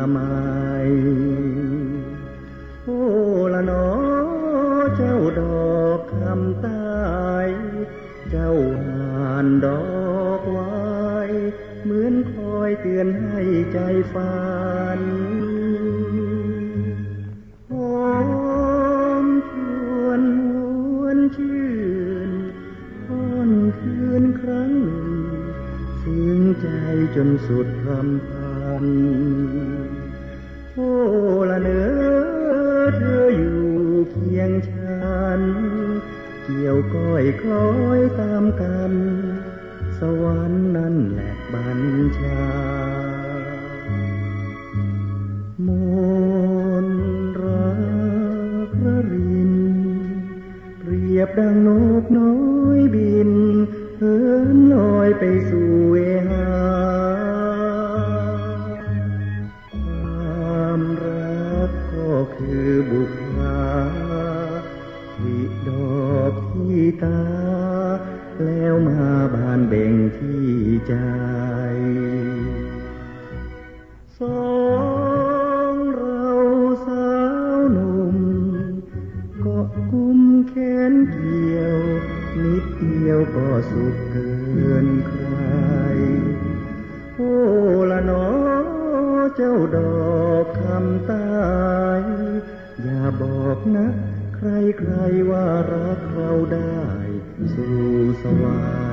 ละไมโอ้ละนอเจ้าดอกคำใต้เจ้าห่านดอกไว้เหมือนคอยเตือนให้ใจฝันหอมชวนหวนชื่นค่อนคืนครั้งหนึ่งซึ้งใจจนสุดรำพัน คล้อยตามกัน สวรรค์นั่นแหละบัญชามนรักระริน เปรียบดังนกน้อยบินเหินลอยไปสู่เวหาความรักก็คือบุพภ ตา แล้วมาบานเบ่งที่ใจสองเราสาวหนุ่มเกาะกุมแขนเกี่ยว นิดเดียวก็สุขเกินใคร โอ้ละนอเจ้าดอกคำตาย อย่าบอกนะ ใครใครว่ารักเราได้สู่สวรรค์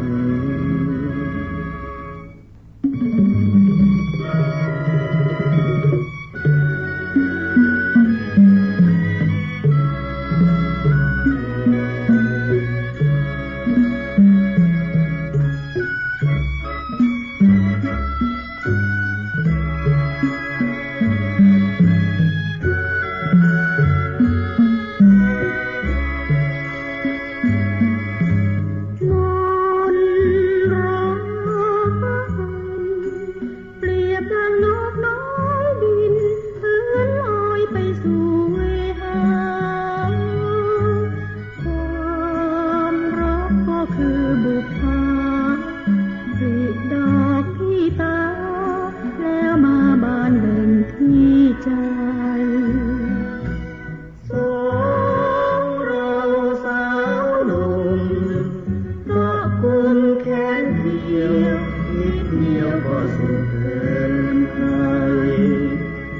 ใคร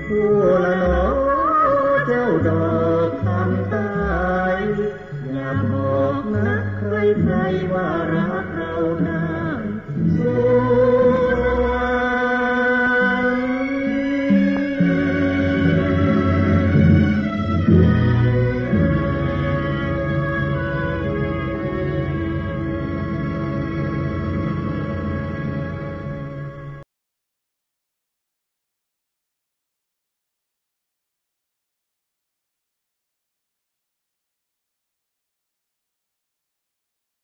หัวละนอเจ้าดอกคำตาย อย่าบอกนะ ะ